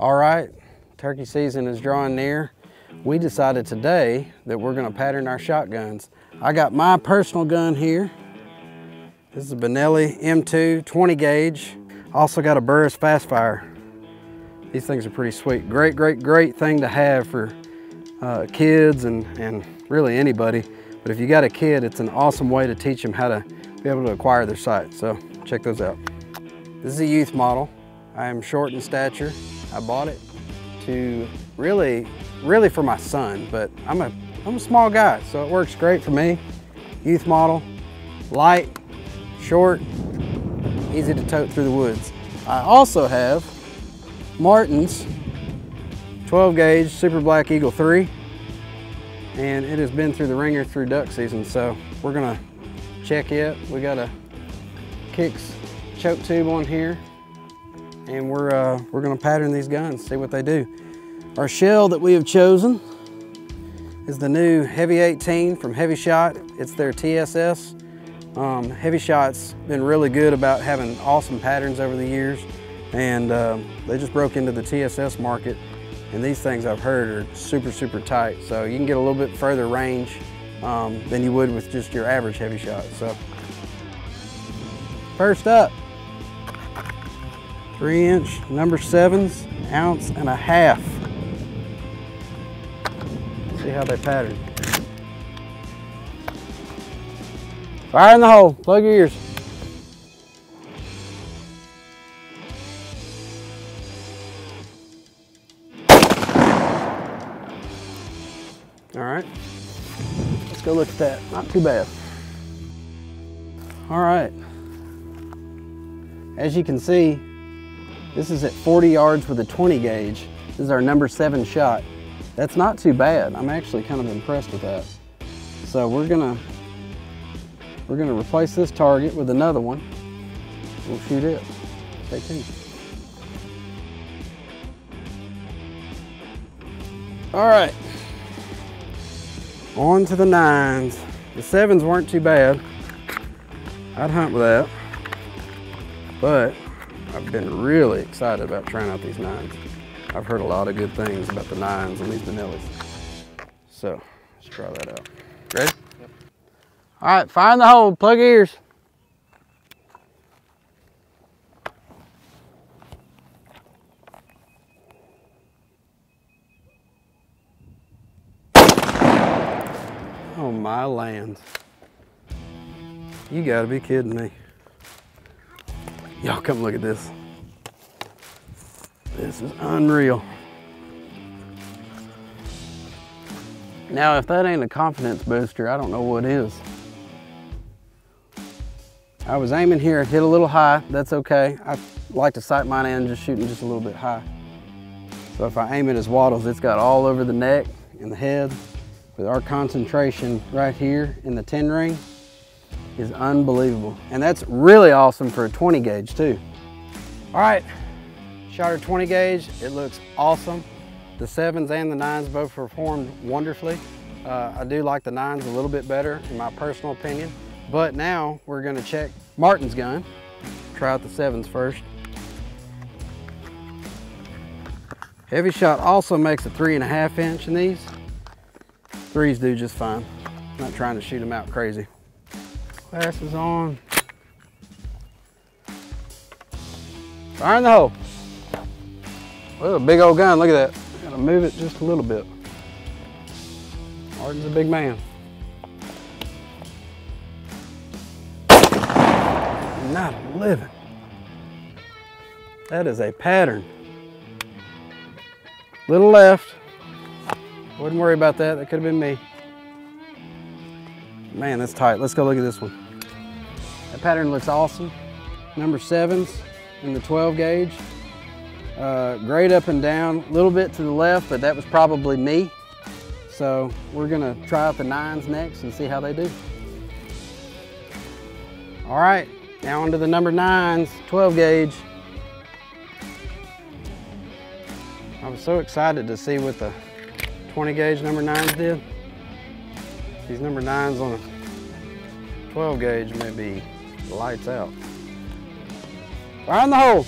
All right, turkey season is drawing near. We decided today that we're gonna pattern our shotguns. I got my personal gun here. This is a Benelli M2 20 gauge. Also got a Burris Fast Fire. These things are pretty sweet. Great, great, great thing to have for uh, kids and, and really anybody. But if you got a kid, it's an awesome way to teach them how to be able to acquire their sight. So check those out. This is a youth model. I am short in stature. I bought it to really, really for my son, but I'm a, I'm a small guy, so it works great for me. Youth model, light, short, easy to tote through the woods. I also have Martin's 12 gauge Super Black Eagle 3 and it has been through the ringer through duck season so we're gonna check it. We got a Kicks choke tube on here and we're, uh, we're gonna pattern these guns, see what they do. Our shell that we have chosen is the new Hevi-18 from Hevi-Shot. It's their TSS. Um, Hevi-Shot's been really good about having awesome patterns over the years and uh, they just broke into the TSS market and these things I've heard are super, super tight. So you can get a little bit further range um, than you would with just your average Hevi-Shot. So first up, three inch number sevens, ounce and a half. See how they pattern. Fire in the hole, plug your ears. All right, let's go look at that. Not too bad. All right. As you can see, this is at 40 yards with a 20 gauge. This is our number seven shot. That's not too bad. I'm actually kind of impressed with that. So we're gonna we're gonna replace this target with another one. We'll shoot it. Stay tuned. All right. On to the nines. The sevens weren't too bad. I'd hunt with that. But I've been really excited about trying out these nines. I've heard a lot of good things about the nines and these Benellis. So let's try that out. Ready? Yep. All right, find the hole, plug ears. Oh my land. You gotta be kidding me. Y'all come look at this. This is unreal. Now, if that ain't a confidence booster, I don't know what is. I was aiming here, hit a little high, that's okay. I like to sight mine in just shooting just a little bit high. So if I aim it as wattles, it's got all over the neck and the head. With our concentration right here in the 10 ring is unbelievable. And that's really awesome for a 20 gauge too. All right, shot our 20 gauge, it looks awesome. The sevens and the nines both performed wonderfully. Uh, I do like the nines a little bit better in my personal opinion. But now we're gonna check Martin's gun. Try out the sevens first. Hevi-Shot also makes a three and a half inch in these. Threes do just fine. Not trying to shoot them out crazy. Glasses on. Fire in the hole. Well, a big old gun, look at that. Gotta move it just a little bit. Martin's a big man. Not a living. That is a pattern. Little left, wouldn't worry about that. That could have been me. Man, that's tight. Let's go look at this one. That pattern looks awesome. Number sevens in the 12 gauge. Uh, great up and down, a little bit to the left, but that was probably me. So we're gonna try out the nines next and see how they do. All right, now onto the number nines, 12 gauge. I was so excited to see what the 20 gauge number nines did. These number nines on a 12 gauge may be Lights out. Fire in the hole.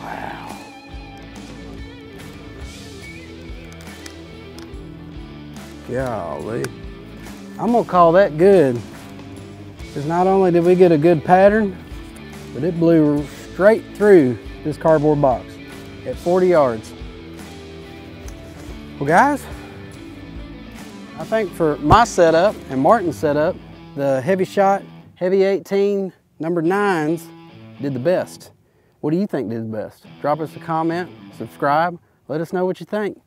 Wow. Golly. I'm gonna call that good. Because not only did we get a good pattern, but it blew straight through this cardboard box at 40 yards. Well guys, I think for my setup and Martin's setup, the Hevi-Shot, Heavy 18 number nines did the best. What do you think did the best? Drop us a comment, subscribe, let us know what you think.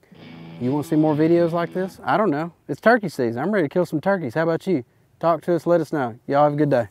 You want to see more videos like this? I don't know. It's turkey season. I'm ready to kill some turkeys. How about you? Talk to us, let us know. Y'all have a good day.